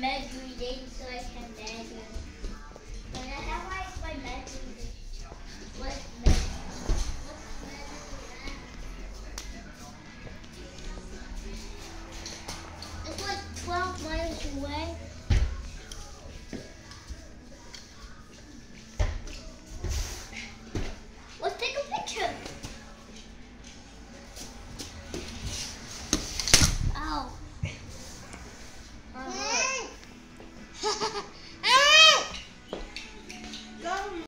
measure so I can measure.